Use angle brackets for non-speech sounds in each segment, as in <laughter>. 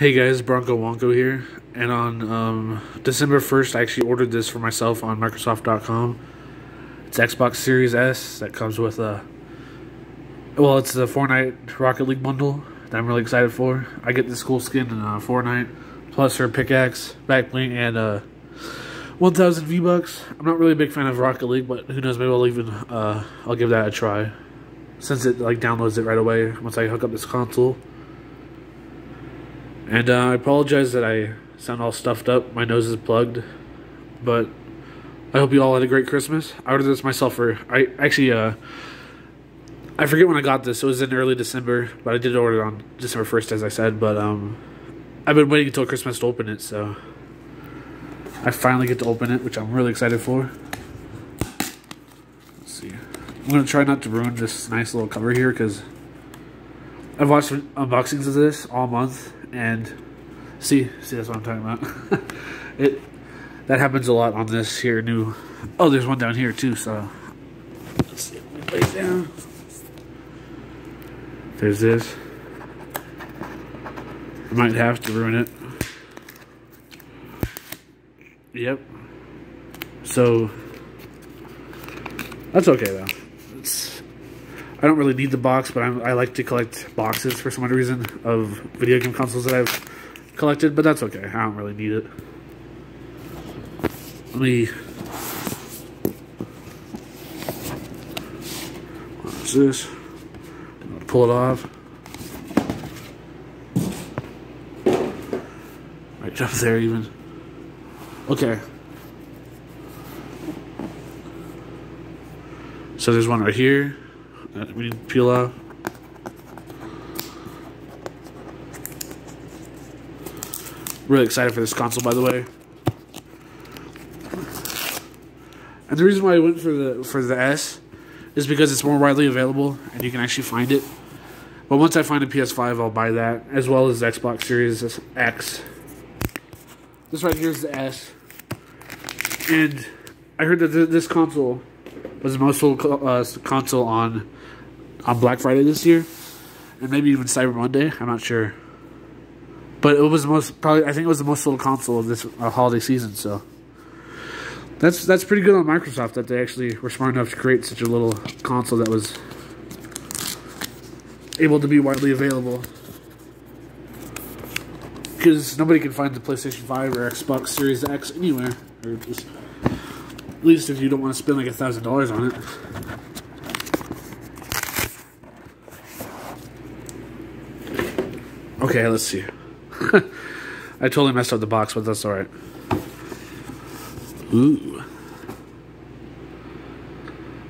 Hey guys, Bronco Wonko here, and on um, December 1st, I actually ordered this for myself on Microsoft.com. It's Xbox Series S that comes with a. Well, it's the Fortnite Rocket League bundle that I'm really excited for. I get this cool skin in uh, Fortnite, plus her pickaxe, back bling, and uh, 1,000 V Bucks. I'm not really a big fan of Rocket League, but who knows? Maybe I'll even uh, I'll give that a try, since it like downloads it right away once I hook up this console. And uh, I apologize that I sound all stuffed up. My nose is plugged. But I hope you all had a great Christmas. I ordered this myself for. I actually, uh, I forget when I got this. It was in early December, but I did order it on December 1st, as I said. But um, I've been waiting until Christmas to open it, so I finally get to open it, which I'm really excited for. Let's see. I'm going to try not to ruin this nice little cover here because I've watched unboxings of this all month and see see that's what I'm talking about. <laughs> it that happens a lot on this here new. Oh, there's one down here too. So let's see. Let me lay down. There's this. I might have to ruin it. Yep. So that's okay though. It's I don't really need the box, but I'm, i like to collect boxes for some odd reason of video game consoles that I've collected, but that's okay. I don't really need it. Let me... What's this? pull it off. Right up there even. Okay. So there's one right here that we need to peel off. Really excited for this console, by the way. And the reason why I went for the for the S is because it's more widely available and you can actually find it. But once I find a PS5, I'll buy that as well as the Xbox Series X. This right here is the S, and I heard that this console was the most sold uh, console on on Black Friday this year, and maybe even Cyber Monday. I'm not sure, but it was the most probably. I think it was the most sold console of this uh, holiday season. So that's that's pretty good on Microsoft that they actually were smart enough to create such a little console that was able to be widely available. Because nobody can find the PlayStation 5 or Xbox Series X anywhere. Or just, at least if you don't want to spend like a thousand dollars on it. Okay, let's see. <laughs> I totally messed up the box, but that's alright. Ooh.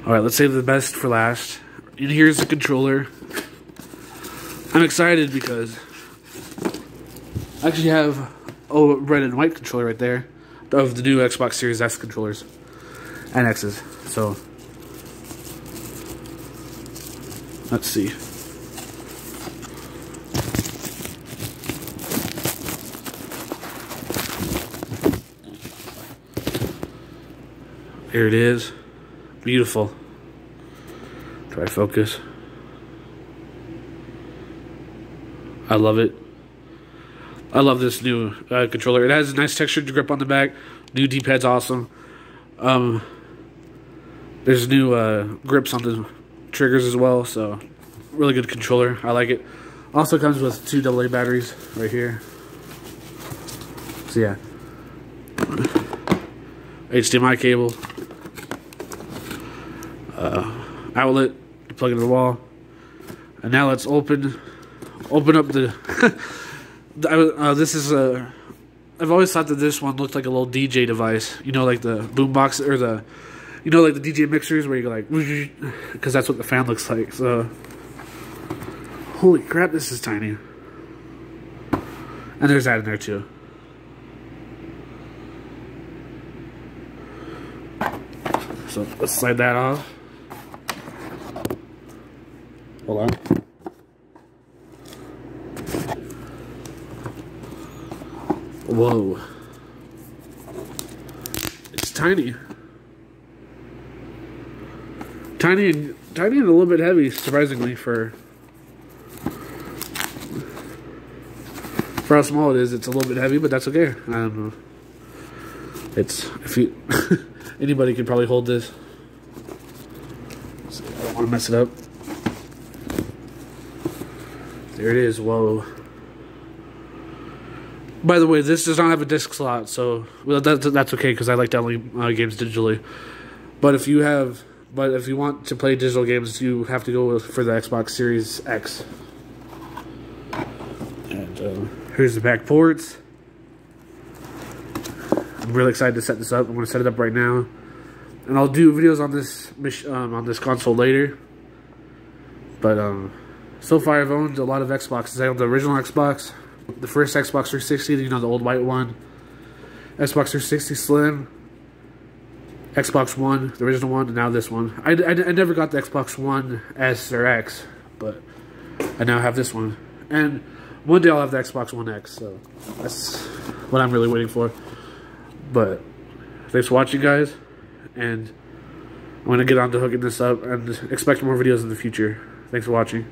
Alright, let's save the best for last. And here's the controller. I'm excited because I actually have a red and white controller right there of the new Xbox Series S controllers and X's. So, let's see. Here it is. Beautiful. Try focus. I love it. I love this new uh, controller. It has a nice textured grip on the back. New D-pad's awesome. Um, there's new uh, grips on the triggers as well, so really good controller. I like it. Also comes with two AA batteries right here. So yeah. HDMI cable uh, outlet, plug it in the wall. And now let's open open up the. <laughs> uh, this is a. I've always thought that this one looked like a little DJ device. You know, like the boombox or the, you know, like the DJ mixers where you go like, <sighs> because that's what the fan looks like. So, holy crap, this is tiny. And there's that in there too. So let's slide that off. Hold on. Whoa. It's tiny. Tiny and tiny and a little bit heavy, surprisingly, for For how small it is, it's a little bit heavy, but that's okay. I don't know. It's if you <laughs> anybody could probably hold this. So I don't want to mess it up. There it is. Whoa. By the way, this does not have a disc slot, so that's okay because I like downloading uh, games digitally. But if you have, but if you want to play digital games, you have to go for the Xbox Series X. And uh, here's the back ports. I'm really excited to set this up. I'm going to set it up right now, and I'll do videos on this um, on this console later. But um, so far I've owned a lot of Xboxes. I own the original Xbox, the first Xbox 360, you know, the old white one. Xbox 360 Slim, Xbox One, the original one, and now this one. I, I, I, never got the Xbox One S or X, but I now have this one. And one day I'll have the Xbox One X, so that's what I'm really waiting for. But thanks for watching, guys, and I'm going to get on to hooking this up and expect more videos in the future. Thanks for watching.